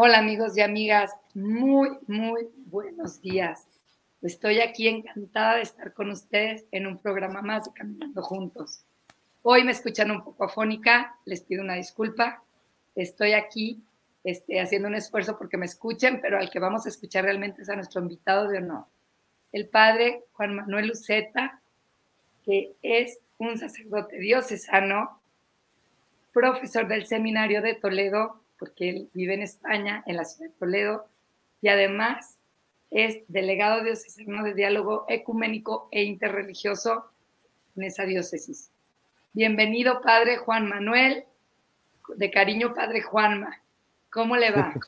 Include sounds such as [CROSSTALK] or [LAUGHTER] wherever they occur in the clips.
Hola amigos y amigas, muy, muy buenos días. Estoy aquí encantada de estar con ustedes en un programa más de Caminando Juntos. Hoy me escuchan un poco afónica, les pido una disculpa. Estoy aquí este, haciendo un esfuerzo porque me escuchen, pero al que vamos a escuchar realmente es a nuestro invitado de honor, el padre Juan Manuel Luceta, que es un sacerdote diocesano, profesor del seminario de Toledo, porque él vive en España, en la ciudad de Toledo, y además es delegado diocesano de diálogo ecuménico e interreligioso en esa diócesis. Bienvenido, Padre Juan Manuel, de cariño, Padre Juanma. ¿Cómo le va? [LAUGHS]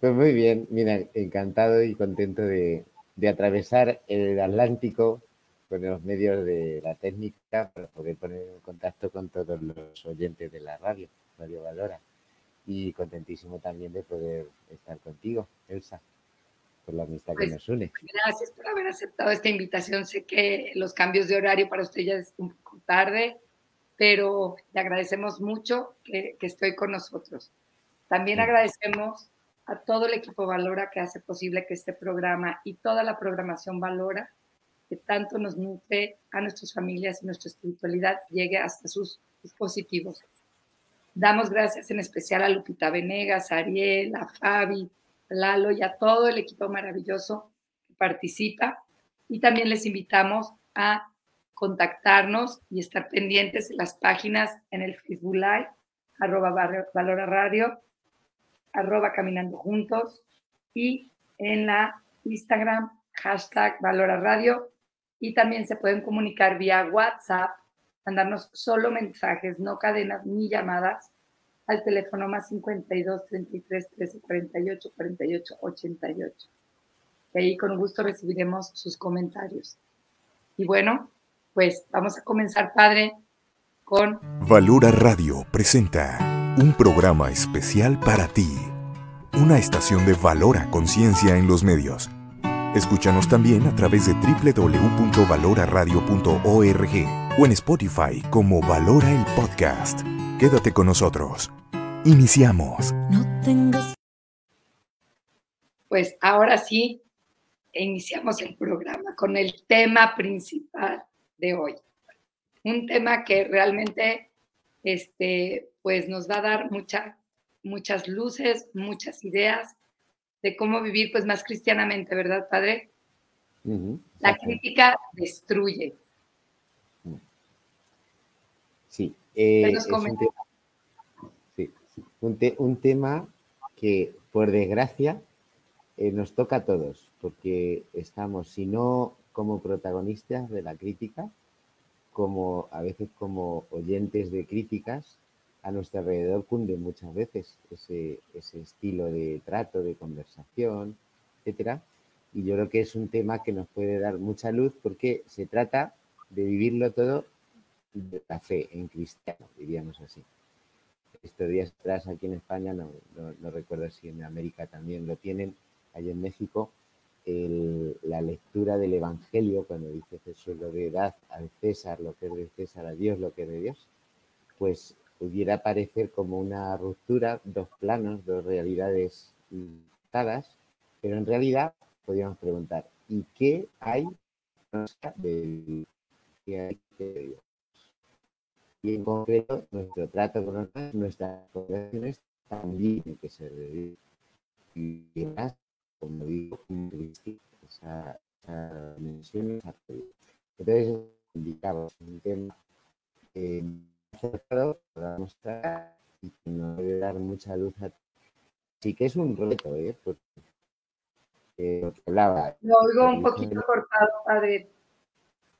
Pues muy bien, mira, encantado y contento de, de atravesar el Atlántico con los medios de la técnica para poder poner en contacto con todos los oyentes de la radio, Radio Valora. Y contentísimo también de poder estar contigo, Elsa, por la amistad que pues, nos une. Gracias por haber aceptado esta invitación. Sé que los cambios de horario para usted ya es un poco tarde, pero le agradecemos mucho que, que estoy con nosotros. También agradecemos a todo el equipo Valora que hace posible que este programa y toda la programación Valora que tanto nos nutre a nuestras familias y nuestra espiritualidad llegue hasta sus dispositivos. Damos gracias en especial a Lupita Venegas, Ariel, a Fabi, Lalo y a todo el equipo maravilloso que participa. Y también les invitamos a contactarnos y estar pendientes de las páginas en el Facebook Live, arroba Valora Radio, arroba Caminando Juntos y en la Instagram, hashtag Valora Radio y también se pueden comunicar vía WhatsApp, mandarnos solo mensajes, no cadenas ni llamadas, al teléfono más 52 33 13 48 48 88. Y ahí con gusto recibiremos sus comentarios. Y bueno, pues vamos a comenzar, padre, con... Valora Radio presenta un programa especial para ti. Una estación de Valora Conciencia en los medios Escúchanos también a través de www.valoraradio.org o en Spotify como Valora el Podcast. Quédate con nosotros. Iniciamos. No tengas... Pues ahora sí, iniciamos el programa con el tema principal de hoy. Un tema que realmente este, pues nos va a dar mucha, muchas luces, muchas ideas de cómo vivir pues más cristianamente, ¿verdad, padre? La crítica destruye. Sí, eh, un, tema, que por desgracia eh, nos toca a todos, porque estamos, si no como protagonistas de la crítica, como a veces como oyentes de críticas, a nuestro alrededor cunde muchas veces ese, estilo de trato, de conversación, etcétera. Y yo creo que es un tema que nos puede dar mucha luz porque se trata de vivirlo todo de la fe en cristiano, diríamos así. Estos días atrás aquí en España, no, recuerdo si en América también lo tienen, allá en México, la lectura del Evangelio, cuando dice Jesús lo de edad al César, lo que es de César, a Dios, lo que es de Dios, pues pudiera parecer como una ruptura, dos planos, dos realidades limitadas, pero en realidad podríamos preguntar, ¿y qué hay de Dios? Y en concreto, nuestro trato con los demás, nuestras relaciones también tienen que ser de. Y más, como digo, esa, esa dimensión, esa Entonces, indicamos un tema eh, acercado para mostrar y que nos debe dar mucha luz a Sí que es un reto, ¿eh? Porque eh, lo que hablaba. Lo oigo un poquito cortado, padre.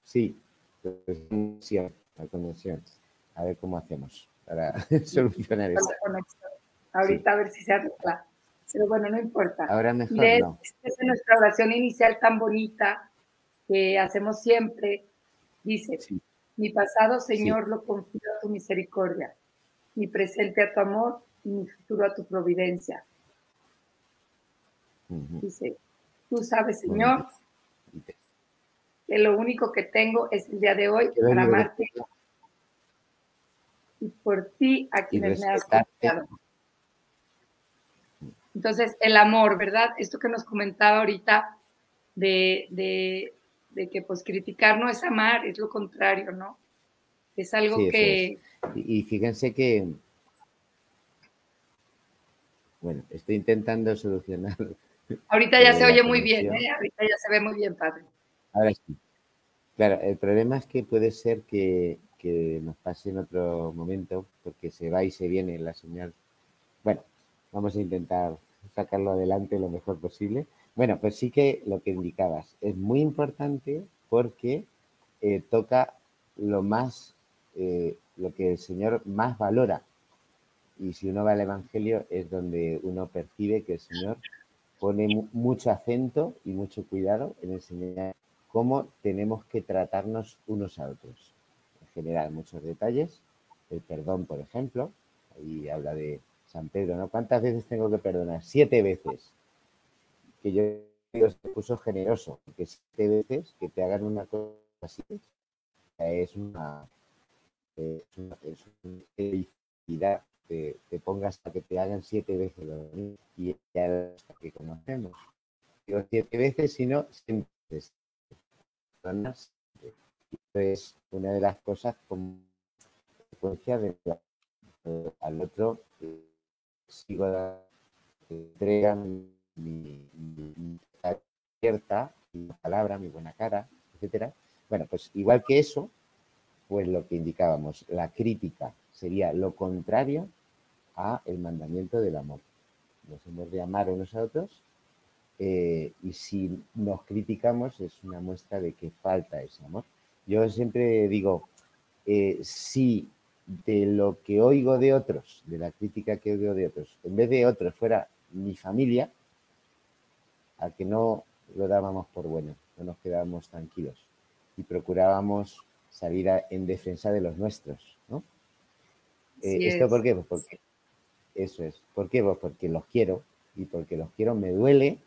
Sí, la conexión. A ver cómo hacemos para [LAUGHS] solucionar eso. Ahorita a ver si se arregla. Pero bueno, no importa. Ahora mejor no. Es nuestra oración inicial tan bonita que hacemos siempre. Dice, sí. Mi pasado, Señor, lo confío a tu misericordia, mi presente a tu amor y mi futuro a tu providencia. Dice, tú sabes, Señor, que lo único que tengo es el día de hoy para amarte y por ti a quienes me has confiado. Entonces, el amor, ¿verdad? Esto que nos comentaba ahorita de, de, que pues criticar no es amar, es lo contrario, ¿no? Es algo que... Y fíjense que, bueno, estoy intentando solucionar. [LAUGHS] Ahorita ya se oye muy bien, ¿eh? ahorita ya se ve muy bien, padre. Ahora sí. Claro, el problema es que puede ser que, nos pase en otro momento, porque se va y se viene la señal. Bueno, vamos a intentar sacarlo adelante lo mejor posible. Bueno, pues sí que lo que indicabas es muy importante porque eh, toca lo más, eh, lo que el Señor más valora. Y si uno va al Evangelio es donde uno percibe que el Señor pone mucho acento y mucho cuidado en enseñar cómo tenemos que tratarnos unos a otros. En general, muchos detalles. El perdón, por ejemplo. Ahí habla de San Pedro, ¿no? ¿Cuántas veces tengo que perdonar? Siete veces. Que yo Dios te puso generoso, porque siete veces que te hagan una cosa así es una, es una, felicidad que te pongas a que te hagan siete veces lo mismo y ya que conocemos. Digo siete veces, sino siempre es una de las cosas como consecuencia de al otro sigo la entrega mi, mi, mi palabra, mi buena cara, etcétera. Bueno, pues igual que eso, pues lo que indicábamos, la crítica sería lo contrario a el mandamiento del amor. Nos hemos de amar unos a otros eh, y si nos criticamos es una muestra de que falta ese amor. Yo siempre digo, eh, si de lo que oigo de otros, de la crítica que oigo de otros, en vez de otros fuera mi familia, a que no lo dábamos por bueno, no nos quedábamos tranquilos y procurábamos salir en defensa de los nuestros, ¿no? Eh, ¿Esto por qué? Pues porque eso es. ¿Por qué? Pues porque los quiero y porque los quiero me duele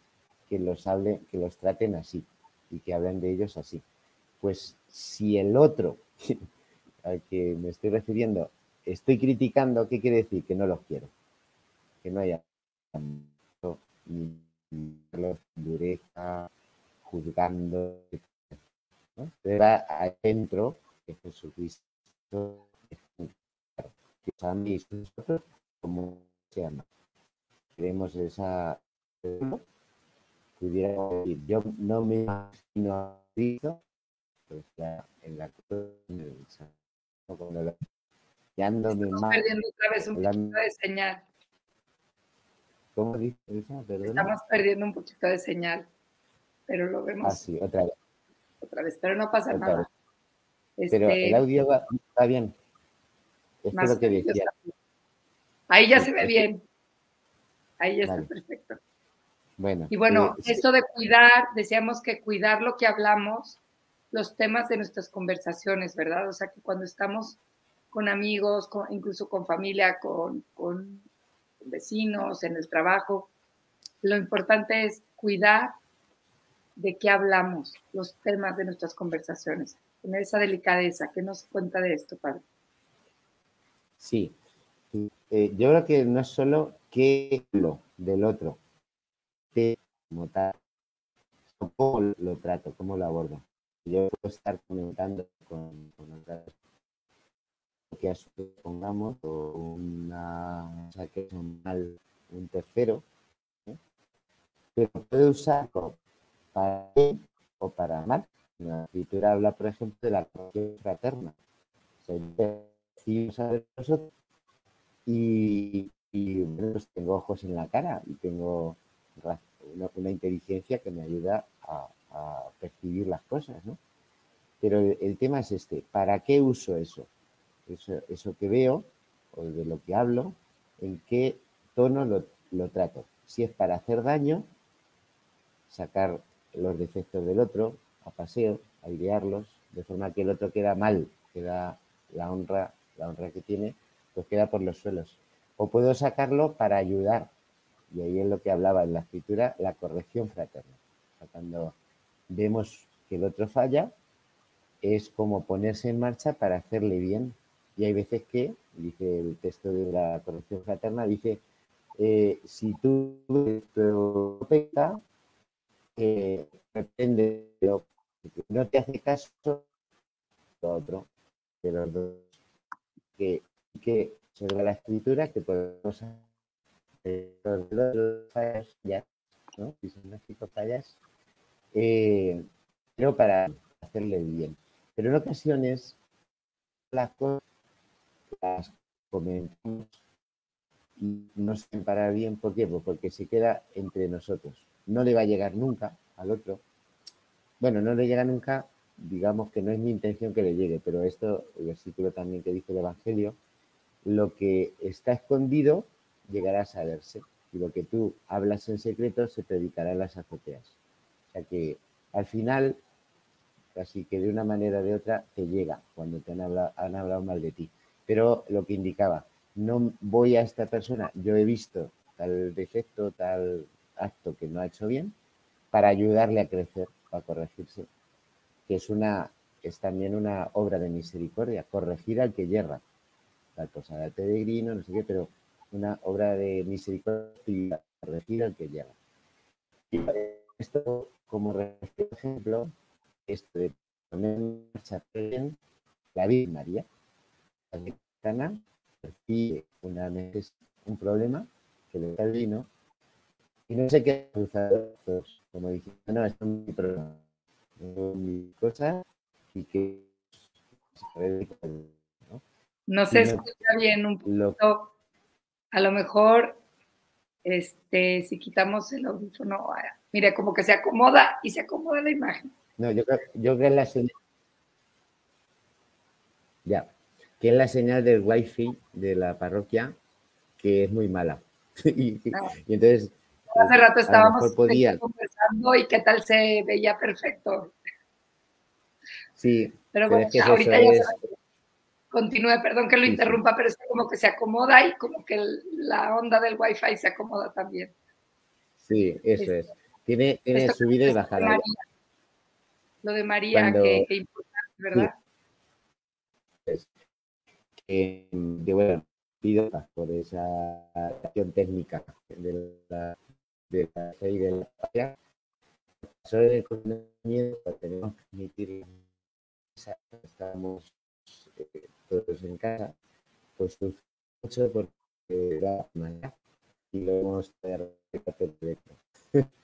que los hable, que los traten así y que hablen de ellos así. Pues si el otro [LAUGHS] al que me estoy refiriendo estoy criticando, ¿qué quiere decir? Que no los quiero. Que no haya ni los dureza, juzgando. ¿no? Pero adentro que Jesucristo que nosotros como se llama. Queremos esa pudiera decir, yo no me imagino a Cristo, ya en la cruz, cuando lo, Estamos perdiendo otra vez un poquito de señal. ¿Cómo dice Estamos perdiendo un poquito de señal, pero lo vemos. Ah, sí, otra vez. Otra vez, pero no pasa nada. Pero el este, audio va, está bien. Es lo que decía. Ahí ya se ve bien. Ahí ya está perfecto. Bueno. Y bueno, eh, esto de cuidar, decíamos que cuidar lo que hablamos, los temas de nuestras conversaciones, ¿verdad? O sea, que cuando estamos con amigos, incluso con familia, con, con vecinos, en el trabajo, lo importante es cuidar de qué hablamos, los temas de nuestras conversaciones, tener esa delicadeza. ¿Qué nos cuenta de esto, padre? Sí, eh, yo creo que no es solo qué lo del otro, cómo lo trato, cómo lo abordo. Yo puedo estar comentando con, con otras que pongamos o una o sea, que es un mal un tercero ¿eh? pero puede usar para bien o para mal la escritura habla por ejemplo de la corrección fraterna o y, y pues tengo ojos en la cara y tengo una, inteligencia que me ayuda a, percibir las cosas, ¿no? Pero el, tema es este, ¿para qué uso eso? eso? Eso que veo o de lo que hablo, ¿en qué tono lo, lo trato? Si es para hacer daño, sacar los defectos del otro a paseo, airearlos, de forma que el otro queda mal, queda la honra, la honra que tiene, pues queda por los suelos. O puedo sacarlo para ayudar. Y ahí es lo que hablaba en la escritura, la corrección fraterna. cuando vemos que el otro falla, es como ponerse en marcha para hacerle bien. Y hay veces que, dice el texto de la corrección fraterna, dice, eh, si tú peca, eh, depende que no te hace caso, lo otro, de los dos, que, que sobre la escritura que podemos eh, los fallas, ya, ¿no? Si son fallas, eh, pero para hacerle bien. Pero en ocasiones las cosas las comentamos y no se para bien. ¿Por? Pues porque se queda entre nosotros. No le va a llegar nunca al otro. Bueno, no le llega nunca, digamos que no es mi intención que le llegue, pero esto, el versículo también que dice el Evangelio, lo que está escondido llegará a saberse y lo que tú hablas en secreto se predicará en las azoteas. O sea que al final, casi que de una manera o de otra, te llega cuando te han hablado, han hablado mal de ti. Pero lo que indicaba, no voy a esta persona, yo he visto tal defecto, tal acto que no ha hecho bien, para ayudarle a crecer, a corregirse, que es una es también una obra de misericordia, corregir al que yerra. La cosa de peregrino, no sé qué, pero una obra de misericordia, corregir al que yerra. Esto, como ejemplo, esto de poner en marcha la Virgen María, la mexicana, percibe una, un problema que le da el vino y no se queda cruzado, como diciendo, no, esto es mi problema, es mi cosa y que ¿no? no se escucha bien un poquito. A lo mejor, este, si quitamos el audífono, mire, como que se acomoda y se acomoda la imagen. No, yo creo, yo creo que la señal. Ya, que es la señal del wifi de la parroquia, que es muy mala. [LAUGHS] y, ah. y, entonces Hace rato estábamos conversando y qué tal se veía perfecto. Sí. Pero bueno, ahorita ya se continúe, perdón que lo interrumpa, pero es como que se acomoda y como que la onda del wifi se acomoda también. Sí, eso es. Tiene, tiene subida y bajada. Lo de María, que, importante, ¿verdad? Que, bueno, pido por esa acción técnica de la de la de la patria, sobre el conocimiento tenemos que permitir estamos eh, todos en casa, pues mucho porque manera y lo hemos de [LAUGHS]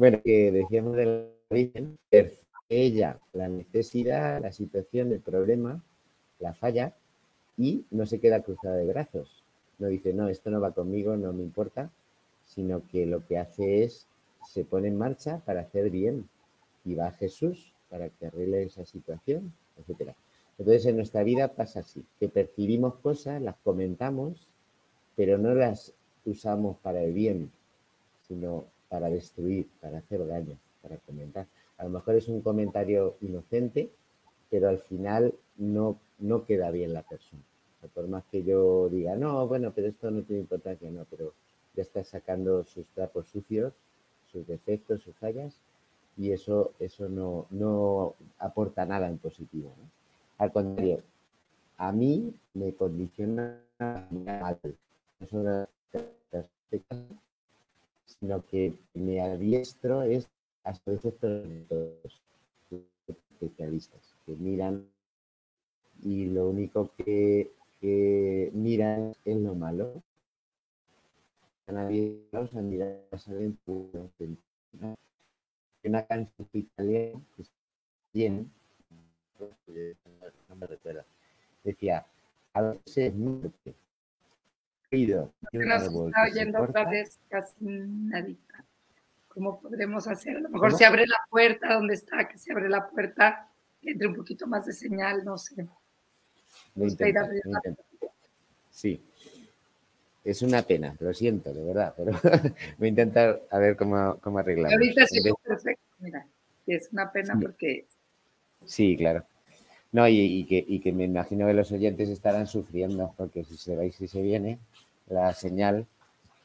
Bueno, que decíamos de la ella la necesidad, la situación, el problema, la falla y no se queda cruzada de brazos. No dice, no, esto no va conmigo, no me importa, sino que lo que hace es, se pone en marcha para hacer bien y va a Jesús para que arregle esa situación, etc. Entonces en nuestra vida pasa así, que percibimos cosas, las comentamos, pero no las usamos para el bien, sino para destruir, para hacer daño, para comentar. A lo mejor es un comentario inocente, pero al final no, no queda bien la persona. por más que yo diga, no, bueno, pero esto no tiene importancia, no, pero ya está sacando sus trapos sucios, sus defectos, sus fallas, y eso, eso no, no aporta nada en positivo. Al contrario, a mí me condiciona mal, no solo sino que me adiestro es a efectos especialistas que miran y lo único que, que miran es lo malo. Nadie los una canción italiana que tiene no me recuerda decía a veces muerte nos está oyendo otra vez casi nadita ¿cómo podremos hacer? a lo mejor se abre la puerta donde está que se abre la puerta entre un poquito más de señal no sé. Sí. Es una pena, lo siento, de verdad, pero [LAUGHS] voy a intentar a ver cómo, cómo arreglarlo. Ahorita sí, perfecto, mira, es una pena porque... Sí, claro. No, y, que, y, que, me imagino que los oyentes estarán sufriendo, porque si se va y si se viene, la señal,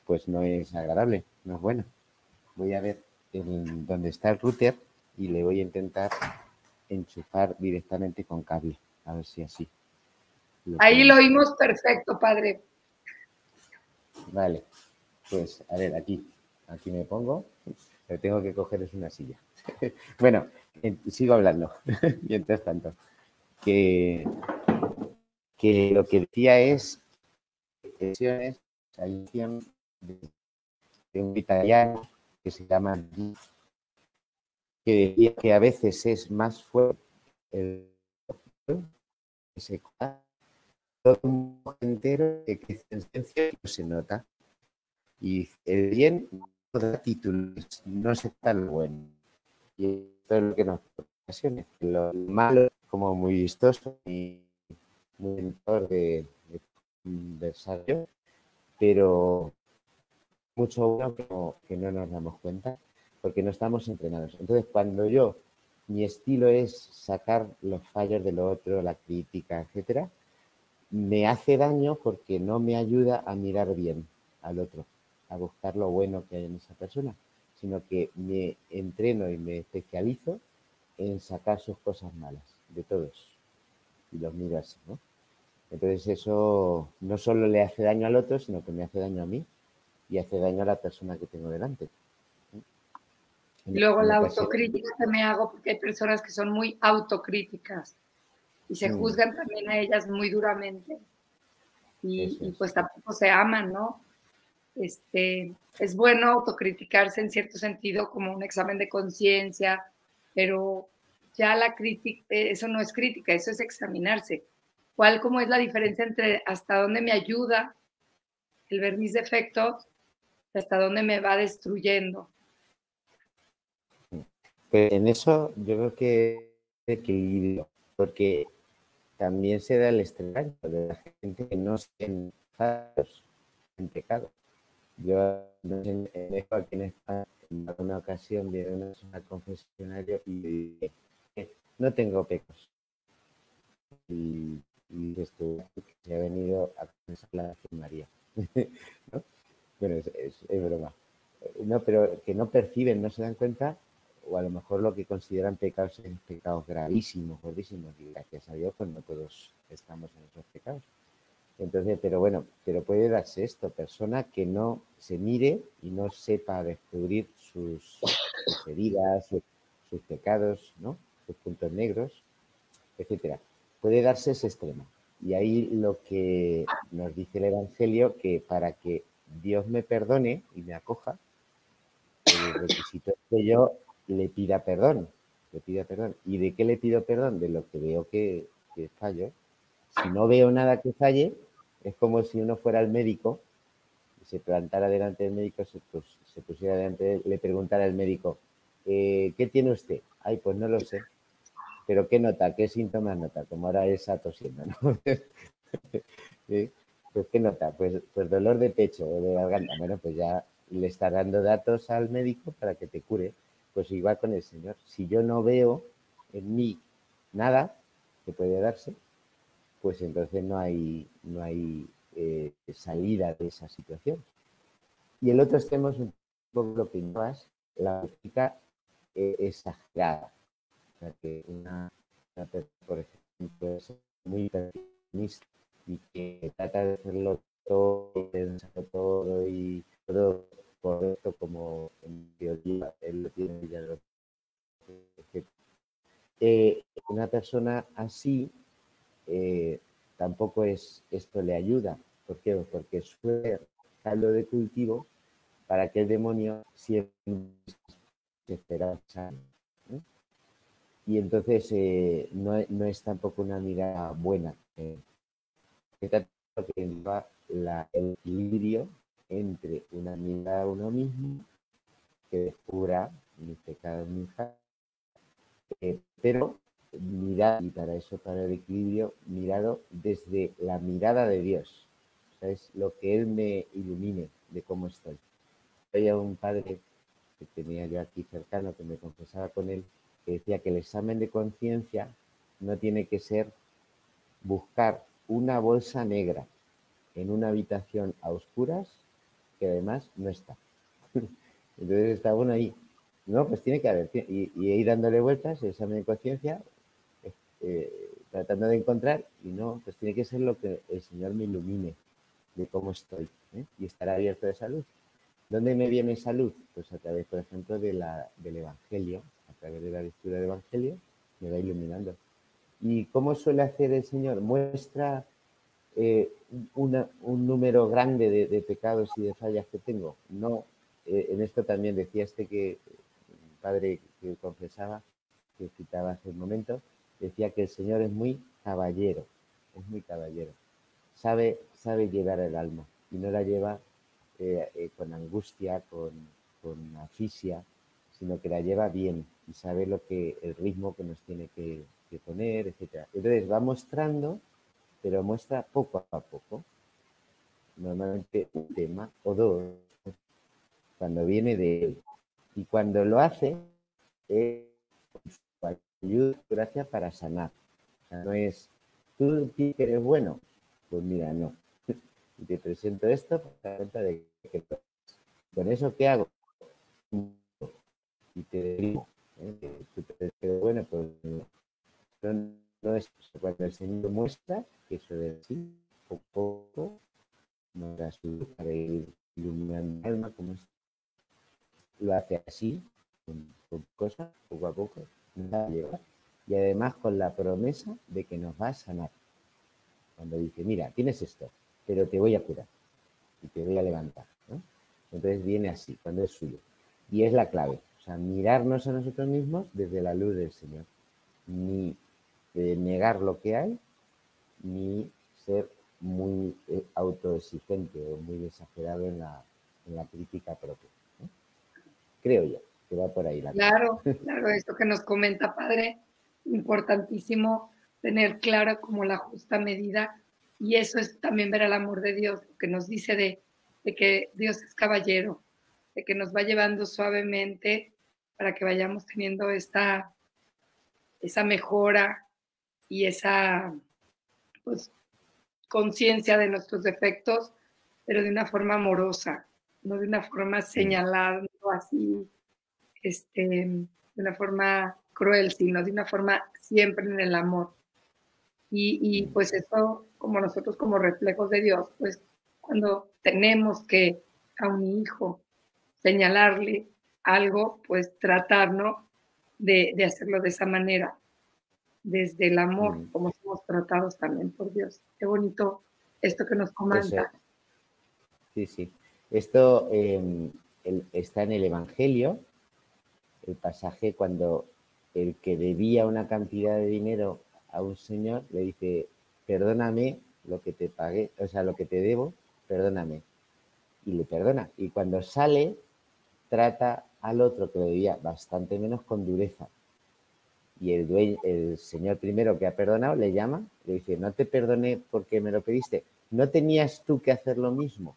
pues no es agradable, no es buena. Voy a ver dónde está el router y le voy a intentar enchufar directamente con cable, a ver si así. Ahí lo oímos perfecto, padre. Vale. Pues, a ver, aquí, aquí me pongo, pero tengo que coger es una silla. [LAUGHS] bueno, sigo hablando, [LAUGHS] mientras tanto, que, que lo que decía es de, de un italiano que se llama que decía que a veces es más fuerte el que se todo un entero que crece en no se nota y el bien no da títulos, no se tan bueno. Y esto es lo que nos ocasiona. Lo malo, como muy vistoso y muy de, de conversario, pero mucho bueno que no, que no nos damos cuenta porque no estamos entrenados. Entonces, cuando yo, mi estilo es sacar los fallos del otro, la crítica, etcétera, me hace daño porque no me ayuda a mirar bien al otro a buscar lo bueno que hay en esa persona, sino que me entreno y me especializo en sacar sus cosas malas de todos y los miro así, ¿no? Entonces eso no solo le hace daño al otro, sino que me hace daño a mí y hace daño a la persona que tengo delante. Luego la autocrítica que me hago, porque hay personas que son muy autocríticas y se mm. juzgan también a ellas muy duramente y, y, pues tampoco se aman, ¿no? Este, es bueno autocriticarse en cierto sentido como un examen de conciencia, pero ya la crítica, eso no es crítica, eso es examinarse. ¿Cuál como es la diferencia entre hasta dónde me ayuda el ver mis defectos y hasta dónde me va destruyendo? Pues en eso yo creo que equilibrio, porque también se da el extraño de la gente que no se en pecado. Yo en en en una ocasión vieron una confesionario y dije, no tengo pecos. Y, y esto se ha venido a confesar la María. [LAUGHS] ¿no? Bueno, es, es, broma. No, pero que no perciben, no se dan cuenta, o a lo mejor lo que consideran pecados son pecados gravísimos, gordísimos, y gracias a Dios, pues no todos estamos en esos pecados. Entonces, pero bueno, pero puede darse esto, persona que no se mire y no sepa descubrir sus, heridas, sus, pecados, ¿no? Sus puntos negros, etcétera. Puede darse ese extremo. Y ahí lo que nos dice el Evangelio, que para que Dios me perdone y me acoja, el requisito es que yo le pida perdón, le pida perdón. ¿Y de qué le pido perdón? De lo que veo que, fallo. Si no veo nada que falle, es como si uno fuera al médico y se plantara delante del médico, se, se pusiera delante de él, le preguntara al médico, eh, ¿qué tiene usted? Ay, pues no lo sé. ¿Pero qué nota? ¿Qué síntomas nota? Como ahora esa tosiendo, ¿no? [LAUGHS] Pues ¿qué nota? Pues, pues dolor de pecho o de garganta. Bueno, pues ya le está dando datos al médico para que te cure. Pues igual con el Señor. Si yo no veo en mí nada que puede darse, pues entonces no hay, no hay eh, salida de esa situación. Y el otro extremo es un poco lo que más la política eh, exagerada. Sea, que una, por ejemplo, es muy perfeccionista y que trata de hacerlo todo, de todo y todo correcto como en teoría él lo tiene ya lo eh, una persona así eh, tampoco es esto le ayuda. ¿Por qué? Porque suele caldo de cultivo para que el demonio siempre esperanza. Y entonces eh, no, es tampoco una mirada buena. Eh, que la, el equilibrio entre una mirada a uno mismo que descubra mi pecado, mi hija, eh, pero mirar, y para eso, para el equilibrio, mirado desde la mirada de Dios. es lo que Él me ilumine de cómo estoy. Había un padre que tenía yo aquí cercano, que me confesaba con él, que decía que el examen de conciencia no tiene que ser buscar una bolsa negra en una habitación a oscuras que además no está. [LAUGHS] Entonces está uno ahí. No, pues tiene que haber. Y, y ir dándole vueltas, el examen de conciencia, eh, tratando de encontrar y no, pues tiene que ser lo que el Señor me ilumine de cómo estoy ¿eh? y estar abierto a esa luz. ¿Dónde me viene esa luz? Pues a través, por ejemplo, de del Evangelio, a través de la lectura del Evangelio, me va iluminando. ¿Y cómo suele hacer el Señor? Muestra eh, un número grande de, pecados y de fallas que tengo. No, eh, en esto también decía este que padre que confesaba, que citaba hace un momento, decía que el Señor es muy caballero, es muy caballero. Sabe, sabe llevar el alma y no la lleva eh, con angustia, con, con asfixia, sino que la lleva bien y sabe lo que el ritmo que nos tiene que, poner, etcétera. Entonces va mostrando pero muestra poco a poco. Normalmente un tema o dos cuando viene de él. Y cuando lo hace, es ayuda, gracias para sanar. O sea, no es, tú que eres bueno, pues mira, no. [LAUGHS] Y te presento esto para cuenta de que con eso qué hago. Y te digo, ¿eh? bueno, pues no es cuando el Señor muestra que eso de así, poco a poco, no da su para ir iluminando el alma, como es. Lo hace así, con, cosas, poco a poco, nos va a llevar. Y además con la promesa de que nos va a sanar. Cuando dice, mira, tienes esto, pero te voy a curar y te voy a levantar. Entonces viene así, cuando es suyo. Y es la clave. O sea, mirarnos a nosotros mismos desde la luz del Señor. Ni negar lo que hay, ni ser muy eh, autoexigente o muy exagerado en la, en la crítica propia. Creo yo que va por ahí la Claro, [LAUGHS] claro, esto que nos comenta, padre, importantísimo tener claro como la justa medida y eso es también ver al amor de Dios, que nos dice de, de que Dios es caballero, de que nos va llevando suavemente para que vayamos teniendo esta, esa mejora y esa pues, conciencia de nuestros defectos, pero de una forma amorosa, no de una forma señalando así, este, de una forma cruel, sino de una forma siempre en el amor. Y, y pues eso, como nosotros como reflejos de Dios, pues cuando tenemos que a un hijo señalarle algo, pues tratar, De, de hacerlo de esa manera desde el amor, mm. como somos tratados también por Dios. Qué bonito esto que nos comanda. Sí, sí. Esto em, está en el Evangelio, el pasaje cuando el que debía una cantidad de dinero a un señor le dice, perdóname lo que te pagué, o sea, lo que te debo, perdóname. Y le perdona. Y cuando sale, trata al otro que le debía bastante menos con dureza y el, el señor primero que ha perdonado le llama, le dice, no te perdoné porque me lo pediste, ¿no tenías tú que hacer lo mismo?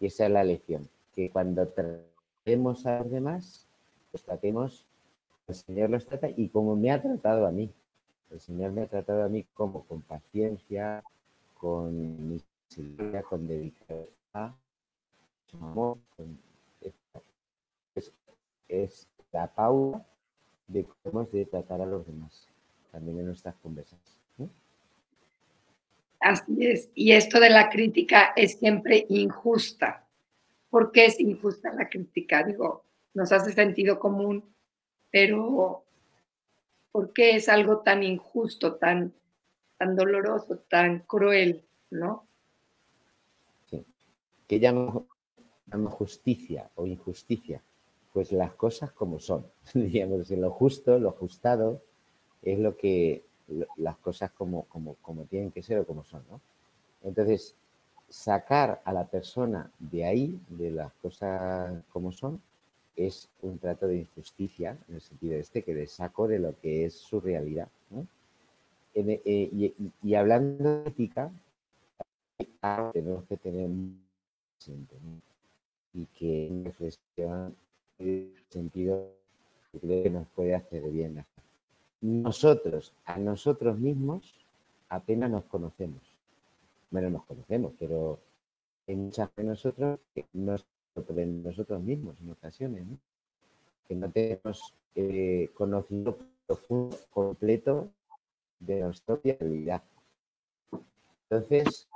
Y esa es la lección, que cuando tratemos a los demás, pues tratemos, el Señor los trata y como me ha tratado a mí. El Señor me ha tratado a mí como con paciencia, con misericordia, con dedicación, con amor. es, es la pausa de cómo es de tratar a los demás, también en nuestras conversaciones. Así es. Y esto de la crítica es siempre injusta. ¿Por qué es injusta la crítica? Digo, nos hace sentido común, pero ¿por qué es algo tan injusto, tan, tan doloroso, tan cruel, no? Sí. Que llamo justicia o injusticia pues las cosas como son, [LAUGHS] digamos, lo justo, lo ajustado, es lo que las cosas como, como, como tienen que ser o como son, ¿no? Entonces, sacar a la persona de ahí, de las cosas como son, es un trato de injusticia, en el sentido este, que le saco de lo que es su realidad. Eh, y, hablando de ética, tenemos que tener y que reflexión sentido que nos puede hacer bien. Nosotros, a nosotros mismos, apenas nos conocemos. Bueno, nos conocemos, pero hay muchas de nosotros que nos nosotros mismos en ocasiones, que no tenemos eh, conocimiento profundo, completo de nuestra propia realidad. Entonces,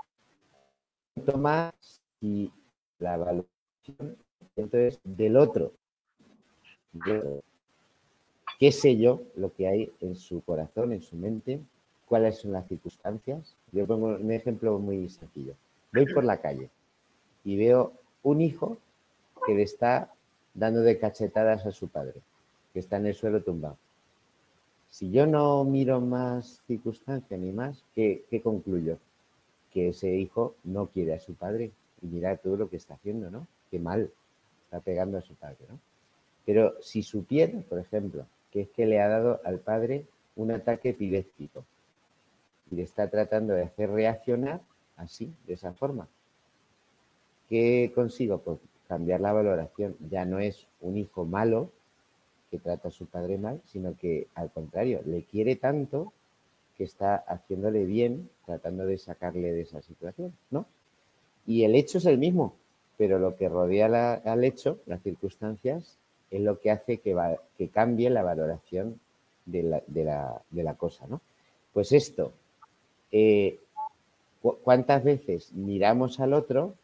más y la valoración entonces del otro. ¿Qué sé yo lo que hay en su corazón, en su mente? ¿Cuáles son las circunstancias? Yo pongo un ejemplo muy sencillo. Voy por la calle y veo un hijo que le está dando de cachetadas a su padre, que está en el suelo tumbado. Si yo no miro más circunstancias ni más, ¿qué, ¿qué, concluyo? Que ese hijo no quiere a su padre y mira todo lo que está haciendo, ¿no? Qué mal está pegando a su padre, ¿no? Pero si supiera, por ejemplo, que es que le ha dado al padre un ataque epiléptico y le está tratando de hacer reaccionar así, de esa forma. ¿Qué consigo? Pues cambiar la valoración. Ya no es un hijo malo que trata a su padre mal, sino que al contrario, le quiere tanto que está haciéndole bien, tratando de sacarle de esa situación, ¿no? Y el hecho es el mismo, pero lo que rodea al hecho, las circunstancias, es lo que hace que, que cambie la valoración de la, cosa, ¿no? Pues esto, eh, ¿cuántas veces miramos al otro,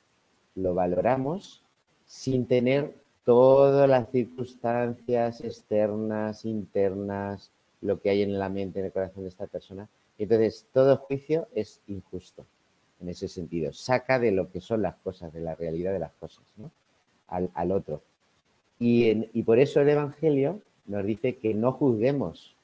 lo valoramos sin tener todas las circunstancias externas, internas, lo que hay en la mente, en el corazón de esta persona? Entonces, todo juicio es injusto en ese sentido. Saca de lo que son las cosas, de la realidad de las cosas, ¿no? al otro. Y, por eso el Evangelio nos dice que no juzguemos,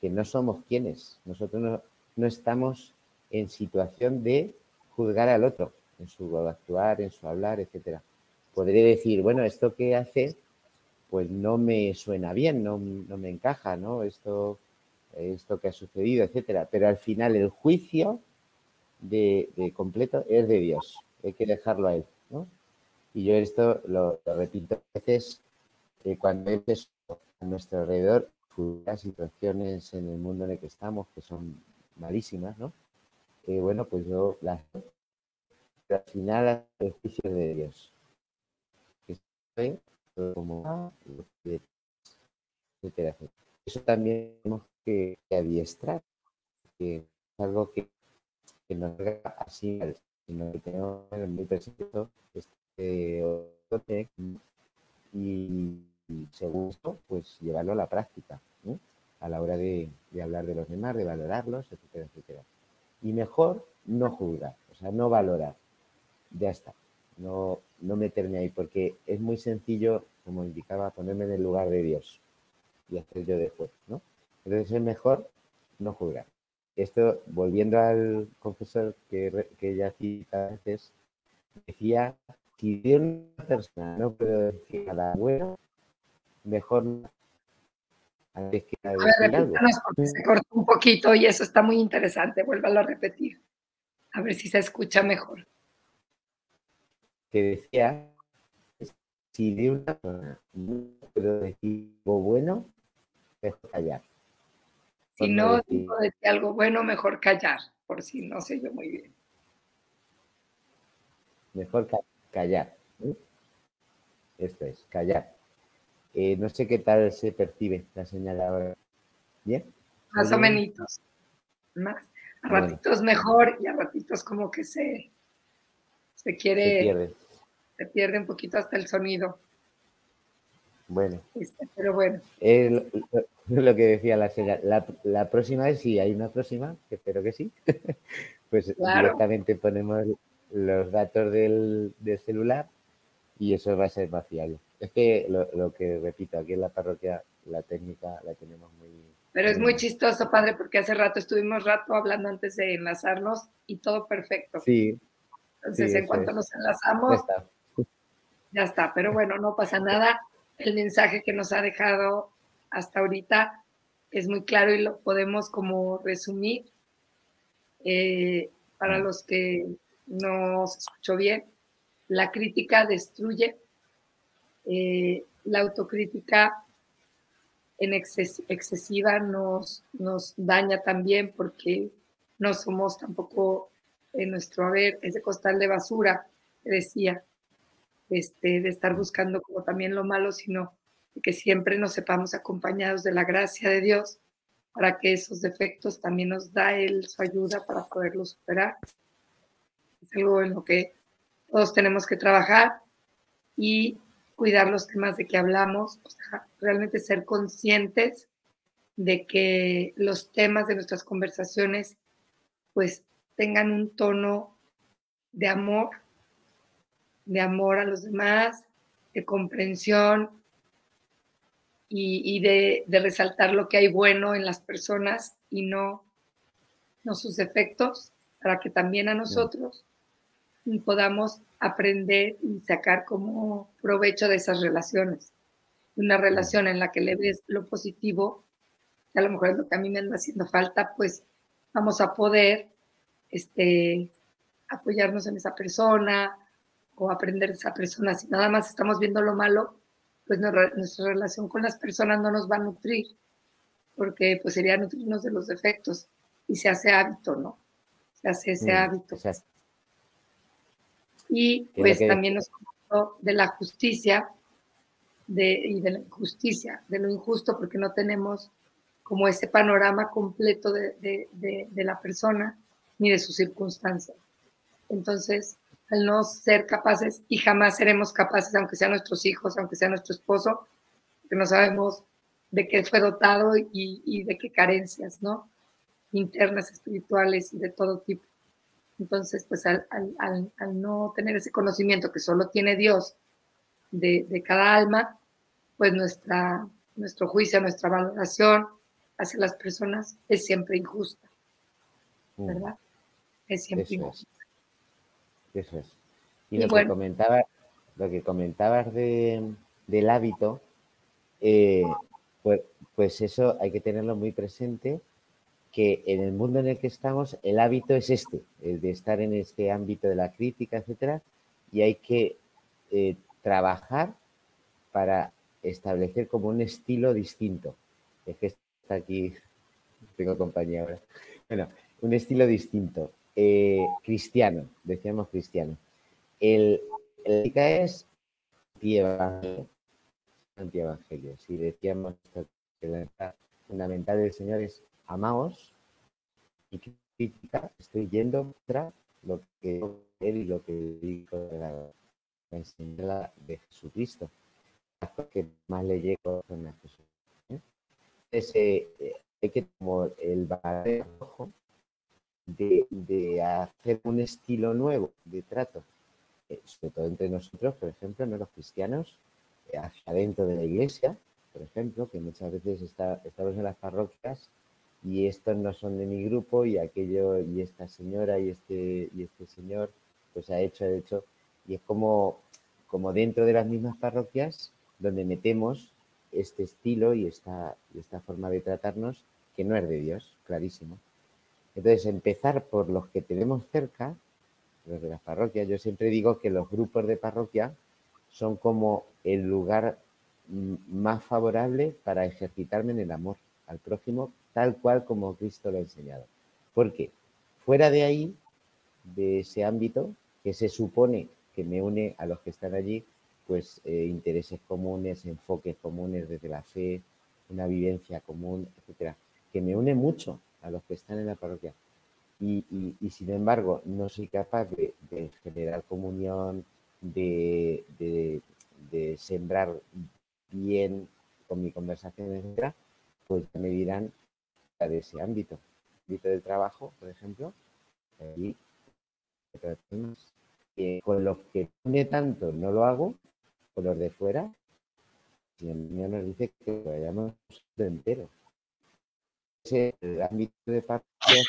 que no somos quienes. Nosotros no, estamos en situación de juzgar al otro, en su actuar, en su hablar, etcétera. Podría decir, bueno, esto que hace, pues no me suena bien, no, me encaja, ¿no? Esto, esto que ha sucedido, etcétera. Pero al final el juicio de, de completo es de Dios. Hay que dejarlo a él, ¿no? Y yo esto lo, repito a veces, que cuando veces a nuestro alrededor las situaciones en el mundo en el que estamos que son malísimas, ¿no? Eh, bueno, pues yo las pero al final el juicio de Dios. Que como etcétera, Eso también tenemos que adiestrar, que es algo que, que nos haga así, sino que tenemos muy presente y, segundo, pues llevarlo a la práctica, a la hora de, hablar de los demás, de valorarlos, etcétera, etcétera. Y mejor no juzgar, o sea, no valorar. Ya está, no, no meterme ahí, porque es muy sencillo, como indicaba, ponerme en el lugar de Dios y hacer yo después, ¿no? Entonces es mejor no juzgar. Esto, volviendo al confesor que, que ya cita antes, decía si de una persona no puedo decir nada bueno, mejor antes que a ver, porque se cortó un poquito y eso está muy interesante. Vuélvalo a repetir. A ver si se escucha mejor. Que decía, si de una persona no puedo decir algo bueno, mejor callar. Si no puedo decir algo bueno, mejor callar, por si no sé yo muy bien. Mejor callar callar. Esto es, callar. Eh, no sé qué tal se percibe la señal ahora. ¿Bien? Más o menos. Más. A ratitos mejor y a ratitos como que se, se quiere. Se pierde. Se pierde un poquito hasta el sonido. Bueno. Este, pero bueno. lo, que decía la señal. La, próxima vez, si hay una próxima, que espero que sí, [LAUGHS] pues directamente ponemos los datos del, celular y eso va a ser más fiable. Es que lo, que repito, aquí en la parroquia la técnica la tenemos muy... Pero es muy chistoso, padre, porque hace rato estuvimos rato hablando antes de enlazarnos y todo perfecto. Sí. Entonces, en cuanto nos enlazamos, ya está. ya está. Pero bueno, no pasa nada. El mensaje que nos ha dejado hasta ahorita es muy claro y lo podemos como resumir. Eh, para los que no se escuchó bien. La crítica destruye, eh, la autocrítica en excesiva nos, daña también porque no somos tampoco en nuestro haber ese costal de basura, decía, este, de estar buscando como también lo malo, sino que siempre nos sepamos acompañados de la gracia de Dios para que esos defectos también nos da Él su ayuda para poderlos superar es algo en lo que todos tenemos que trabajar y cuidar los temas de que hablamos, realmente ser conscientes de que los temas de nuestras conversaciones pues tengan un tono de amor, de amor a los demás, de comprensión y, de, resaltar lo que hay bueno en las personas y no, no sus defectos, para que también a nosotros podamos aprender y sacar como provecho de esas relaciones. Una relación en la que le ves lo positivo, que a lo mejor es lo que a mí me anda haciendo falta, pues vamos a poder este, apoyarnos en esa persona o aprender de esa persona. Si nada más estamos viendo lo malo, pues nuestra relación con las personas no nos va a nutrir, porque pues sería nutrirnos de los defectos y se hace hábito, ¿no? Se hace ese hábito. Y pues también nos habló de la justicia de, y de la injusticia, de lo injusto, porque no tenemos como ese panorama completo de, de, de la persona ni de sus circunstancias. Entonces, al no ser capaces, y jamás seremos capaces, aunque sean nuestros hijos, aunque sea nuestro esposo, que no sabemos de qué fue dotado y, de qué carencias, ¿no? Internas, espirituales y de todo tipo. Entonces, pues al, no tener ese conocimiento que solo tiene Dios de, cada alma, pues nuestra, nuestro juicio, nuestra valoración hacia las personas es siempre injusta, mm. ¿verdad? Es siempre injusta. Eso es. Y, lo, que comentabas, lo que comentabas de, del hábito, eh, pues, pues eso hay que tenerlo muy presente, que en el mundo en el que estamos el hábito es este, el de estar en este ámbito de la crítica, etcétera, y hay que eh, trabajar para establecer como un estilo distinto. Es que está aquí, tengo compañía ahora. Bueno, un estilo distinto. Eh, cristiano, decíamos cristiano. El, el es anti-evangelio. Si decíamos que la fundamental del Señor es amaos y crítica, estoy yendo tras lo que él y lo que dijo de la, enseñanza de Jesucristo. Que más le llego son a Jesús. ¿eh? Eh, hay que como el barrio rojo de, hacer un estilo nuevo de trato, eh, sobre todo entre nosotros, por ejemplo, no los cristianos, eh, hacia dentro de la iglesia, por ejemplo, que muchas veces está, estamos en las parroquias y estos no son de mi grupo y aquello y esta señora y este y este señor pues ha hecho ha hecho y es como como dentro de las mismas parroquias donde metemos este estilo y esta y esta forma de tratarnos que no es de Dios clarísimo entonces, empezar por los que tenemos cerca, los de las parroquias. Yo siempre digo que los grupos de parroquia son como el lugar más favorable para ejercitarme en el amor al prójimo, tal cual como Cristo lo ha enseñado. Porque fuera de ahí, de ese ámbito, que se supone que me une a los que están allí, pues eh, intereses comunes, enfoques comunes desde la fe, una vivencia común, etcétera, que me une mucho a los que están en la parroquia. Y, sin embargo, no soy capaz de, generar comunión, de, sembrar bien con mi conversación, etcétera, pues me dirán de ese ámbito, ámbito del trabajo, por ejemplo, y con los que pone tanto no lo hago, con los de fuera, y el mío nos dice que lo vayamos entero el ámbito de parroquia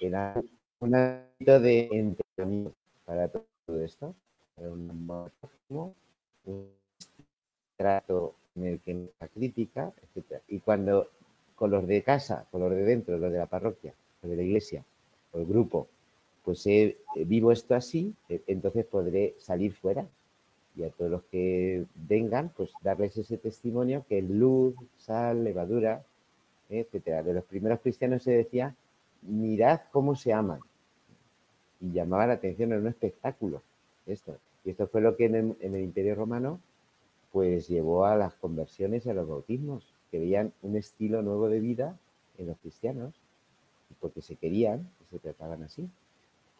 era un ámbito de entrenamiento para todo esto, un, un trato en el que no crítica, etc. Y cuando los de casa, con los de dentro, los de la parroquia, los de la iglesia, o el grupo, pues vivo esto así, e, entonces podré salir fuera y a todos los que vengan, pues darles ese testimonio que luz, sal, levadura, etcétera. De los primeros cristianos se decía, mirad cómo se aman. Y llamaba la atención, era un espectáculo esto. Y esto fue lo que en el, Imperio Romano pues llevó a las conversiones y a los bautismos, que veían un estilo nuevo de vida en los cristianos, porque se querían, se trataban así.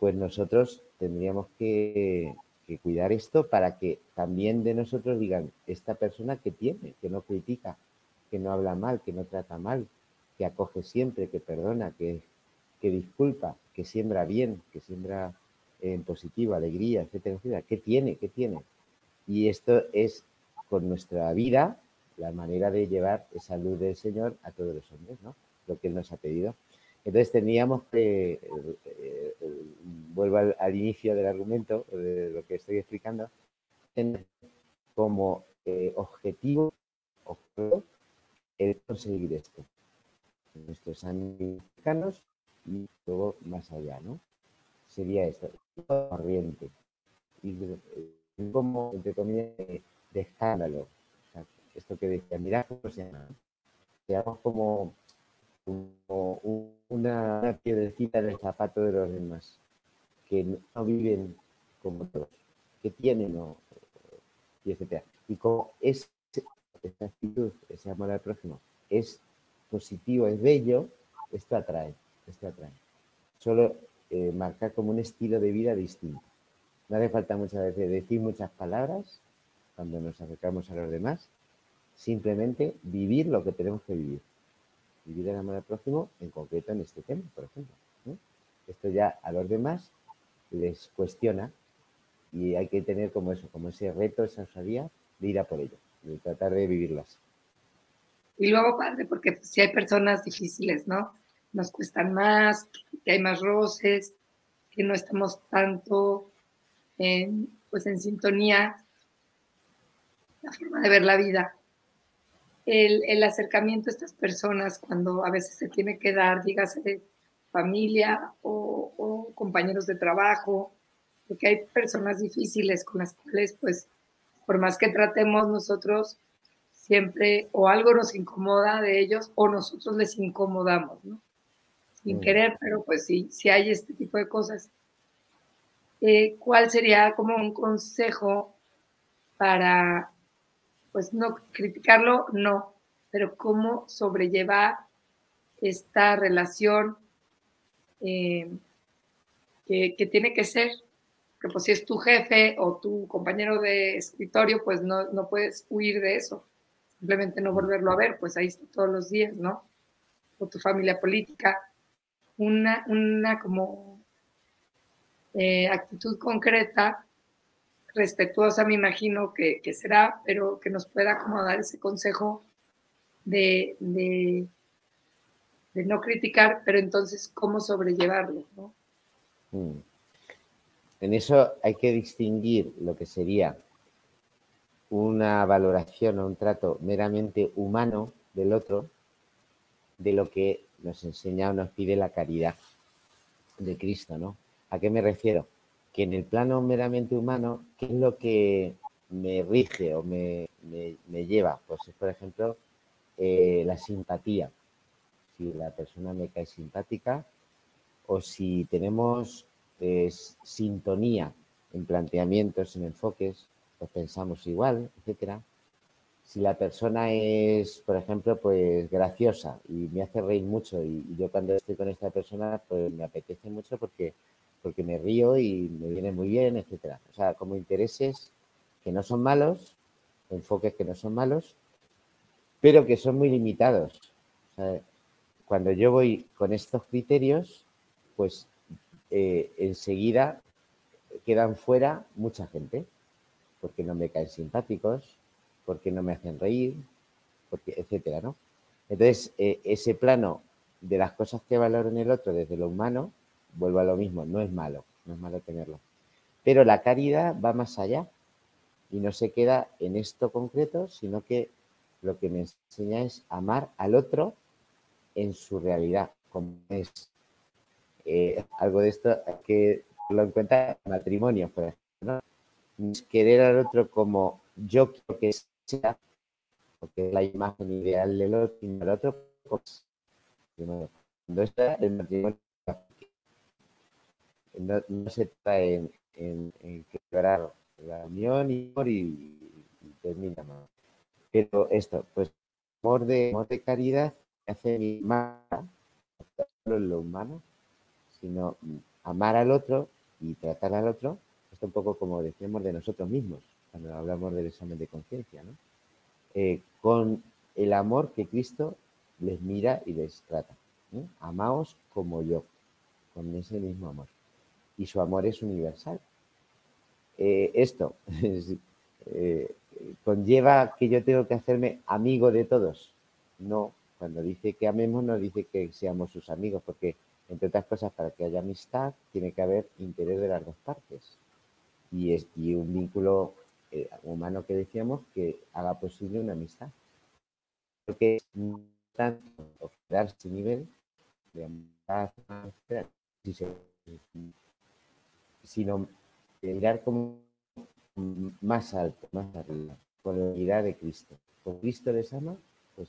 Pues nosotros tendríamos que, que cuidar esto para que también de nosotros digan, esta persona que tiene, que no critica, que no habla mal, que no trata mal, que acoge siempre, que perdona, que, que disculpa, que siembra bien, que siembra en positivo, alegría, etcétera, etcétera. ¿Qué tiene? ¿Qué tiene? Y esto es con nuestra vida la manera de llevar esa luz del Señor a todos los hombres, ¿no? Lo que Él nos ha pedido. Entonces teníamos que, eh, eh, vuelvo al, inicio del argumento, de lo que estoy explicando, tener como eh, objetivo, el conseguir esto. Nuestros amigos y luego más allá, ¿no? Sería esto, corriente. Y como, entre comillas, de, escándalo. Esto que decía, mira cómo se llama. Seamos como una, piedrecita en el zapato de los demás, que no viven como todos, que tienen o, y etcétera. Y como es, esa actitud, ese amor al prójimo, es positivo, es bello, esto atrae, esto atrae. Solo eh, marcar como un estilo de vida distinto. No hace falta muchas veces decir muchas palabras cuando nos acercamos a los demás, simplemente vivir lo que tenemos que vivir vivir el amor al prójimo, en concreto en este tema, por ejemplo. Esto ya a los demás les cuestiona y hay que tener como eso, como ese reto, esa osadía de ir a por ello, de tratar de vivirlas. Y luego, padre, porque si hay personas difíciles, ¿no? Nos cuestan más, que hay más roces, que no estamos tanto en, pues en sintonía, la forma de ver la vida el, acercamiento a estas personas cuando a veces se tiene que dar, dígase, familia o, compañeros de trabajo, porque hay personas difíciles con las cuales, pues, por más que tratemos nosotros, siempre o algo nos incomoda de ellos o nosotros les incomodamos, ¿no? Sin mm. querer, pero pues sí, sí hay este tipo de cosas. Eh, ¿Cuál sería como un consejo para pues no criticarlo, no, pero cómo sobrellevar esta relación eh, que, tiene que ser, que pues si es tu jefe o tu compañero de escritorio, pues no, no puedes huir de eso, simplemente no volverlo a ver, pues ahí está todos los días, ¿no? O tu familia política, una, una como eh, actitud concreta respetuosa, me imagino que, será, pero que nos pueda como dar ese consejo de, de, no criticar, pero entonces cómo sobrellevarlo. ¿no? Mm. En eso hay que distinguir lo que sería una valoración o un trato meramente humano del otro de lo que nos enseña o nos pide la caridad de Cristo, ¿no? ¿A qué me refiero? Que en el plano meramente humano, ¿qué es lo que me rige o me, lleva? Pues es, por ejemplo, eh, la simpatía. Si la persona me cae simpática o si tenemos sintonía en planteamientos, en enfoques, pues pensamos igual, etcétera. Si la persona es, por ejemplo, pues graciosa y me hace reír mucho y yo cuando estoy con esta persona, pues me apetece mucho porque porque me río y me viene muy bien, etcétera. O sea, como intereses que no son malos, enfoques que no son malos, pero que son muy limitados. cuando yo voy con estos criterios, pues eh, enseguida quedan fuera mucha gente, porque no me caen simpáticos, porque no me hacen reír, porque, etcétera, ¿no? Entonces, eh, ese plano de las cosas que valoro en el otro desde lo humano, vuelvo a lo mismo, no es malo, no es malo tenerlo. Pero la caridad va más allá y no se queda en esto concreto, sino que lo que me enseña es amar al otro en su realidad, como es. Eh, algo de esto que lo encuentra en matrimonio, por ejemplo, ¿no? querer al otro como yo quiero que sea, porque es la imagen ideal del otro, y el otro, pues, cuando está el matrimonio no, se trata en, en, quebrar la unión y, y, termina Pero esto, pues, amor de, amor de caridad hace mi más solo en lo humano, sino amar al otro y tratar al otro, un poco como decíamos de nosotros mismos, cuando hablamos del examen de conciencia, ¿no? Eh, con el amor que Cristo les mira y les trata. Amaos como yo, con ese mismo amor. Y su amor es universal. Eh, esto [LAUGHS] eh, conlleva que yo tengo que hacerme amigo de todos. No, cuando dice que amemos no dice que seamos sus amigos, porque entre otras cosas, para que haya amistad, tiene que haber interés de las dos partes. Y, es, y un vínculo eh, humano que decíamos que haga posible una amistad. Porque no tanto quedarse nivel de amistad, sino mirar como más alto, más arriba, con la unidad de Cristo. Con Cristo les ama, pues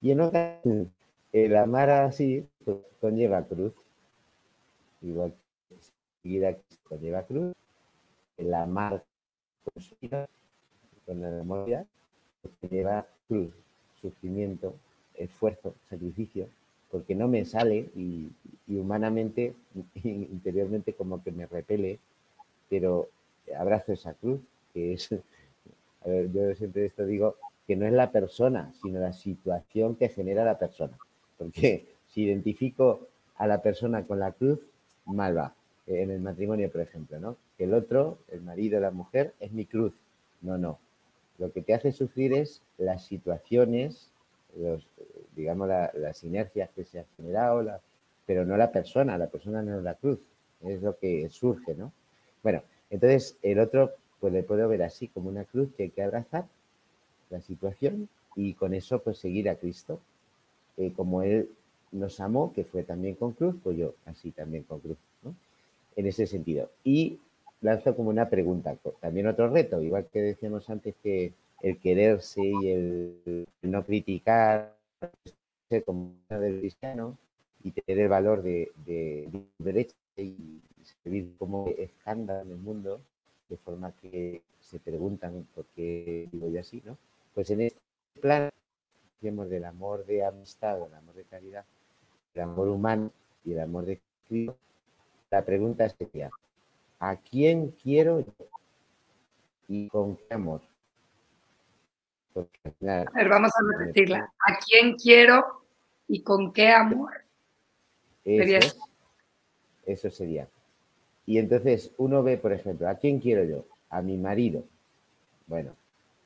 y en otra el amar así pues, conlleva cruz. Igual que seguir Cristo conlleva cruz. El amar con la memoria pues, conlleva cruz, sufrimiento, esfuerzo, sacrificio, porque no me sale y, humanamente, [LAUGHS] interiormente como que me repele, pero abrazo esa cruz, que es, a ver, yo siempre esto digo, que no es la persona, sino la situación que genera la persona. Porque [LAUGHS] si identifico a la persona con la cruz, mal va. En el matrimonio, por ejemplo, ¿no? Que el otro, el marido, la mujer, es mi cruz. No, no. Lo que te hace sufrir es las situaciones, los, digamos, las inercias que se han generado, pero no la persona. La persona no es la cruz. Es lo que surge, ¿no? Bueno, entonces el otro, pues le puedo ver así, como una cruz que hay que abrazar la situación y con eso, pues seguir a Cristo eh, como Él nos amó, que fue también con cruz, pues yo así también con cruz, ¿no? En ese sentido. Y lanzo como una pregunta, también otro reto, igual que decíamos antes que el quererse y el no criticar, ser como del cristiano y tener el valor de, de, derecho y servir como escándalo en el mundo, de forma que se preguntan por qué digo yo así, ¿no? Pues en este plan del amor de amistad, el amor de caridad, el amor humano y el amor de Cristo, la pregunta sería, ¿a quién quiero yo? ¿Y con qué amor? A ver, vamos a repetirla. ¿A quién quiero y con qué amor? Eso, eso sería. Y entonces uno ve, por ejemplo, ¿a quién quiero yo? A mi marido. Bueno,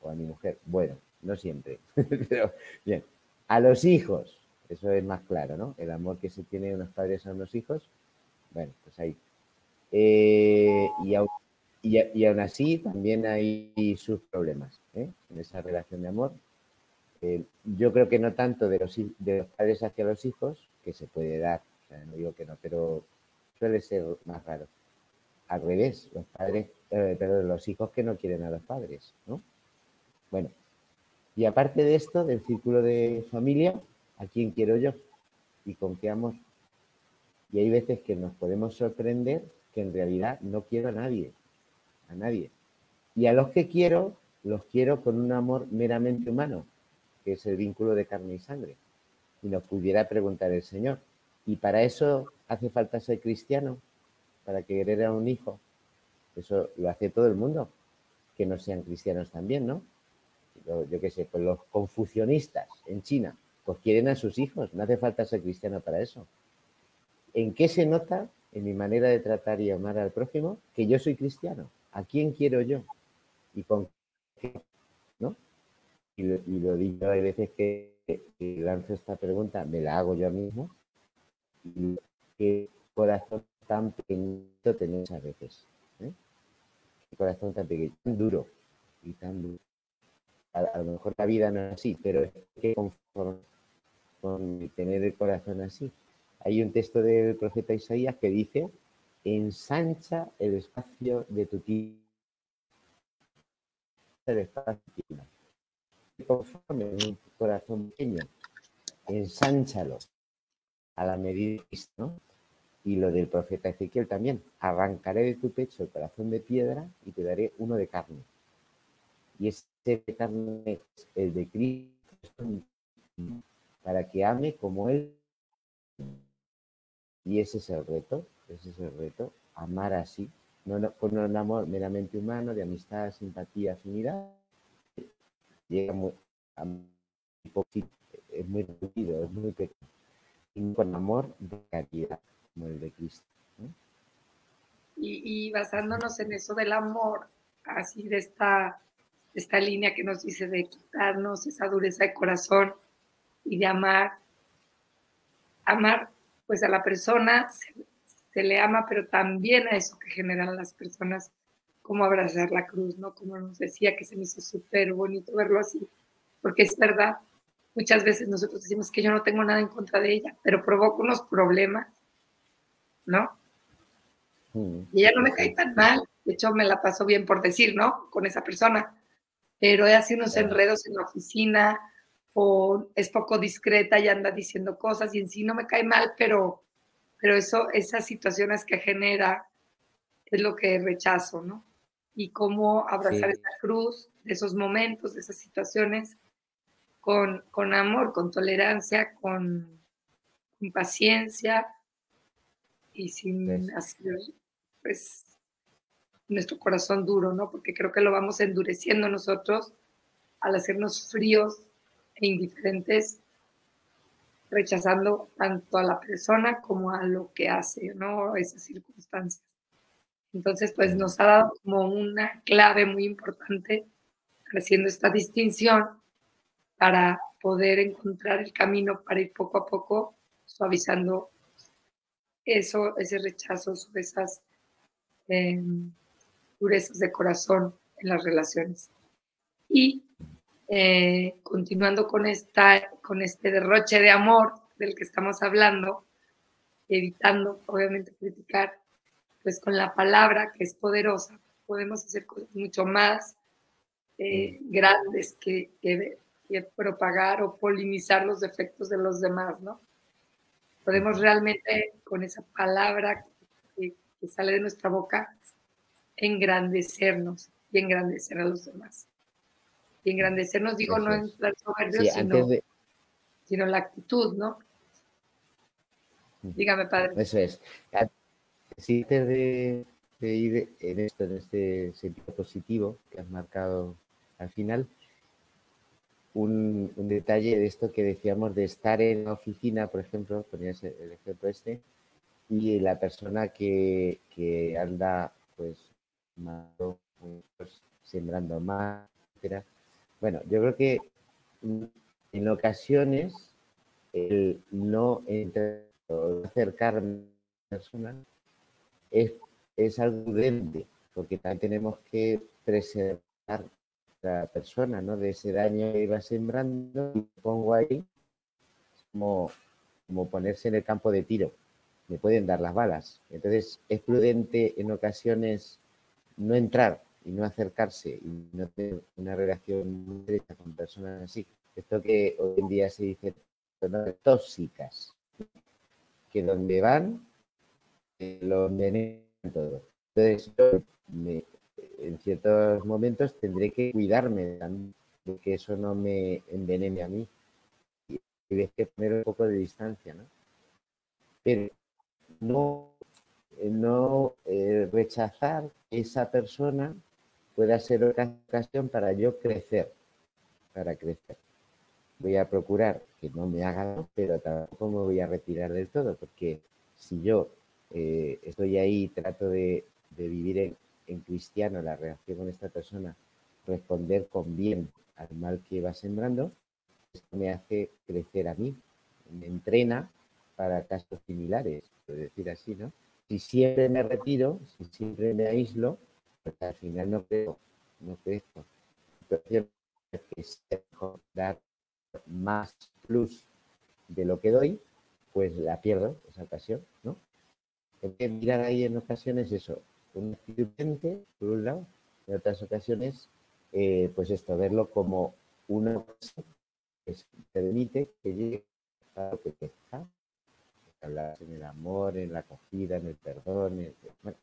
o a mi mujer. Bueno, no siempre, [LAUGHS] pero bien. A los hijos, eso es más claro, ¿no? El amor que se tiene unos padres a unos hijos, bueno, pues ahí. Eh, y, aún, así también hay sus problemas ¿eh? en esa relación de amor. Eh, yo creo que no tanto de los, de los padres hacia los hijos, que se puede dar, no digo que no, pero suele ser más raro. Al revés, los padres, pero los hijos que no quieren a los padres, ¿no? Bueno, y aparte de esto, del círculo de familia, ¿a quién quiero yo? ¿Y con qué amor? Y hay veces que nos podemos sorprender que en realidad no quiero a nadie, a nadie. Y a los que quiero, los quiero con un amor meramente humano, que es el vínculo de carne y sangre. Y nos pudiera preguntar el Señor, ¿y para eso hace falta ser cristiano? ¿Para querer a un hijo? Eso lo hace todo el mundo, que no sean cristianos también, ¿no? yo qué sé, pues los confucionistas en China, pues quieren a sus hijos, no hace falta ser cristiano para eso. ¿En qué se nota en mi manera de tratar y amar al prójimo que yo soy cristiano? ¿A quién quiero yo? ¿Y con qué? ¿No? Y lo, digo, hay veces que, lanzo esta pregunta, me la hago yo mismo. Y qué corazón tan pequeñito tenemos a veces. ¿eh? Qué corazón tan pequeño, tan duro y tan duro a, lo mejor la vida no es así, pero es que conforme con tener el corazón así. Hay un texto del profeta Isaías que dice, ensancha el espacio de tu tiempo. El espacio conforme un corazón pequeño, ensánchalo a la medida. Y lo del profeta Ezequiel también, arrancaré de tu pecho el corazón de piedra y te daré uno de carne. Y ese carne es el de Cristo para que ame como Él. Y ese es el reto, ese es el reto, amar así, no, con un amor meramente humano, de amistad, simpatía, afinidad, llega muy, a es muy reducido, es muy pequeño, y con amor de caridad, como el de Cristo. Y, basándonos en eso del amor, así de esta, esta línea que nos dice de quitarnos esa dureza de corazón y de amar, amar pues a la persona, se, le ama, pero también a eso que generan las personas, como abrazar la cruz, ¿no? Como nos decía, que se me hizo súper bonito verlo así, porque es verdad, muchas veces nosotros decimos que yo no tengo nada en contra de ella, pero provoca unos problemas, ¿no? Mm. Y ella no me cae tan mal, de hecho me la paso bien por decir, ¿no? Con esa persona, pero hace unos enredos en la oficina o es poco discreta y anda diciendo cosas y en sí no me cae mal, pero, pero eso, esas situaciones que genera es lo que rechazo, ¿no? Y cómo abrazar esa cruz de esos momentos, de esas situaciones, con, con amor, con tolerancia, con, con paciencia y sin hacer pues nuestro corazón duro, ¿no? Porque creo que lo vamos endureciendo nosotros al hacernos fríos e indiferentes, rechazando tanto a la persona como a lo que hace, ¿no? Esas circunstancias. Entonces, pues nos ha dado como una clave muy importante haciendo esta distinción para poder encontrar el camino para ir poco a poco suavizando eso, ese rechazo, esas eh, durezas de corazón en las relaciones. Y eh, continuando con, esta, con este derroche de amor del que estamos hablando, evitando obviamente criticar, pues con la palabra que es poderosa, podemos hacer cosas mucho más eh, grandes que, que, propagar o polinizar los defectos de los demás, ¿no? Podemos realmente con esa palabra que, que sale de nuestra boca engrandecernos y engrandecer a los demás. Y engrandecernos, digo, no en plan soberbio, sino, sino la actitud, ¿no? Dígame, padre. Eso es. Si antes de, ir en esto, en este sentido positivo que has marcado al final, un, un, detalle de esto que decíamos de estar en la oficina, por ejemplo, ponías el ejemplo este, y la persona que, que anda pues pues, sembrando más, etc. Bueno, yo creo que en ocasiones el no entrar acercarme a la persona es, es algo prudente, porque también tenemos que preservar a la persona, ¿no? De ese daño que iba sembrando, y pongo ahí como, como ponerse en el campo de tiro. Me pueden dar las balas. Entonces, es prudente en ocasiones no entrar y no acercarse y no tener una relación muy directa con personas así. Esto que hoy en día se dice tóxicas, que donde van eh, lo envenenan todo. Entonces, en ciertos momentos tendré que cuidarme de que eso no me envenene a mí. Y hay que poner un poco de distancia, ¿no? Pero no no eh, rechazar esa persona pueda ser ocasión para yo crecer, para crecer. Voy a procurar que no me haga, pero tampoco me voy a retirar del todo, porque si yo eh, estoy ahí y trato de, vivir en, en, cristiano la relación con esta persona, responder con bien al mal que va sembrando, esto me hace crecer a mí, me entrena para casos similares, por decir así, ¿no? si siempre me retiro, si siempre me aíslo, al final no creo, no crezco. Entonces, es dar más plus de lo que doy, pues la pierdo esa ocasión, ¿no? Hay que mirar ahí en ocasiones eso, un actitud por un lado, en otras ocasiones, eh, pues esto, verlo como una cosa que permite que llegue a lo que está hablar en el amor, en la acogida, en el perdón. Bueno.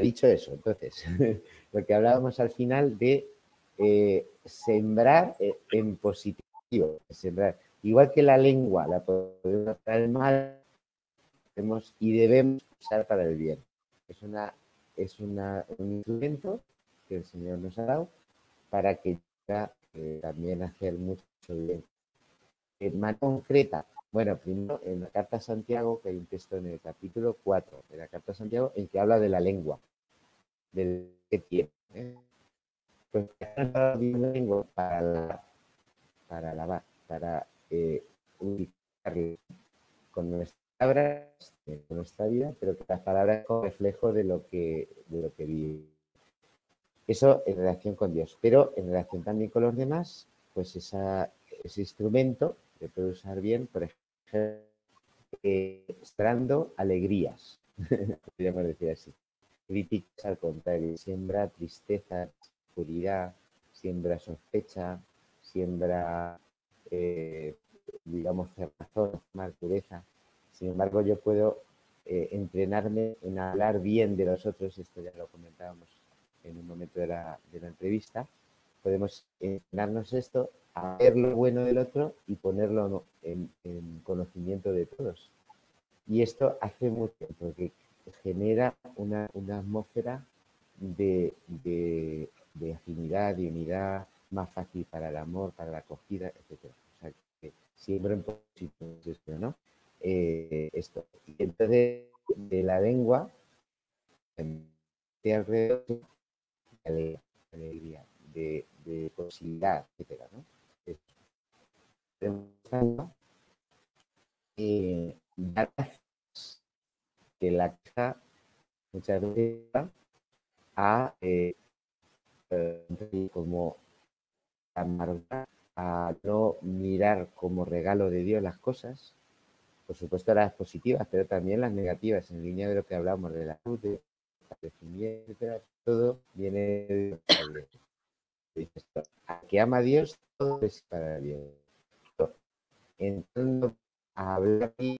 Dicho eso, entonces, [LAUGHS] lo que hablábamos al final de eh, sembrar eh, en positivo, sembrar. Igual que la lengua la podemos usar mal y debemos usar para el bien. Es una es un instrumento que el Señor nos ha dado para que eh, también hacer mucho bien. más concreta, bueno, primero en la Carta a Santiago, que hay un texto en el capítulo 4 de la Carta a Santiago en que habla de la lengua, del que tiene. ¿eh? Pues la lengua para, para alabar, para eh, con nuestras palabras, con nuestra vida, pero que las palabras son reflejo de lo que, de lo que vive. Eso en relación con Dios, pero en relación también con los demás, pues esa, ese instrumento se puede usar bien, por ejemplo, eh, alegrías, [LAUGHS] podríamos decir así. Críticas al contrario, siembra tristeza, oscuridad, siembra sospecha, siembra eh, digamos, cerrazón, más pureza. Sin embargo, yo puedo eh, entrenarme en hablar bien de los otros, esto ya lo comentábamos en un momento de la entrevista, podemos entrenarnos esto a ver lo bueno del otro y ponerlo en, conocimiento de todos. Y esto hace mucho, porque genera una, una atmósfera de, de, afinidad, de unidad, más fácil para el amor, para la acogida, etc siempre en positivo, ¿no? Eh, esto. Y entonces, de la lengua, alrededor, de alegría, de, de posibilidad, etcétera, ¿no? Eh, que la queja muchas veces a eh, eh, como amargar a no mirar como regalo de Dios las cosas, por supuesto las positivas, pero también las negativas, en línea de lo que hablamos de la salud, de la todo viene de. A que ama a Dios, todo es para Dios. Entonces, a hablar aquí